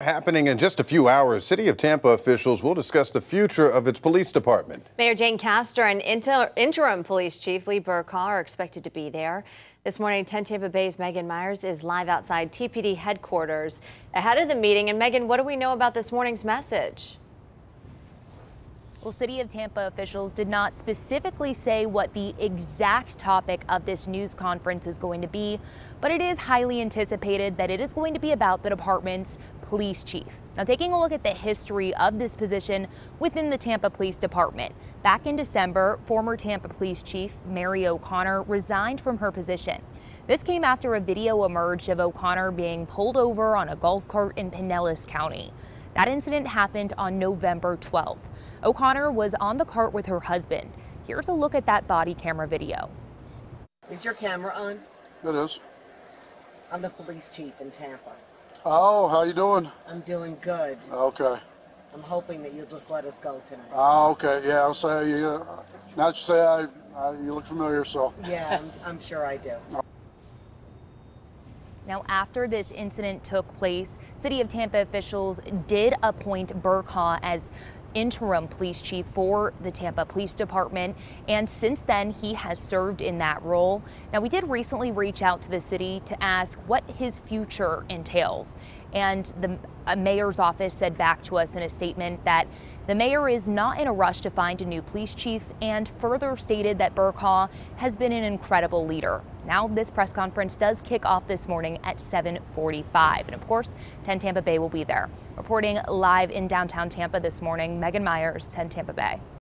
Happening in just a few hours, City of Tampa officials will discuss the future of its police department. Mayor Jane Castor and inter interim police chief Lee Bercaw are expected to be there. This morning, 10 Tampa Bay's Megan Myers is live outside TPD headquarters ahead of the meeting. And Megan, what do we know about this morning's message? Well, City of Tampa officials did not specifically say what the exact topic of this news conference is going to be, but it is highly anticipated that it is going to be about the department's police chief. Now, taking a look at the history of this position within the Tampa Police Department. Back in December, former Tampa Police Chief Mary O'Connor resigned from her position. This came after a video emerged of O'Connor being pulled over on a golf cart in Pinellas County. That incident happened on November 12th. O'Connor was on the cart with her husband. Here's a look at that body camera video. Is your camera on? It is. I'm the police chief in Tampa. Oh, how you doing? I'm doing good. Okay. I'm hoping that you'll just let us go tonight. Oh, okay. Yeah, I'll say you. Uh, now that you say I, I, you look familiar, so. Yeah, I'm, I'm sure I do. Now, after this incident took place, City of Tampa officials did appoint Bercaw as interim police chief for the Tampa Police Department, and since then he has served in that role. Now, we did recently reach out to the city to ask what his future entails, and the mayor's office said back to us in a statement that the mayor is not in a rush to find a new police chief and further stated that Bercaw has been an incredible leader. Now this press conference does kick off this morning at 745 and of course 10 Tampa Bay will be there. Reporting live in downtown Tampa this morning, Megan Myers, 10 Tampa Bay.